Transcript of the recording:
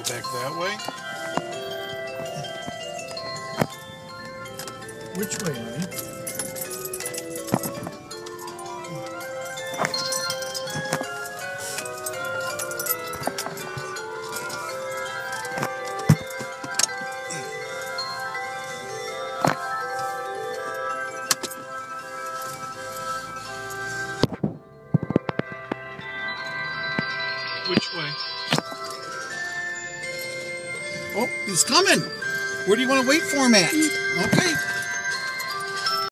Go back that way. Which way, honey? Which way? Oh, he's coming. Where do you want to wait for him at? Mm. Okay.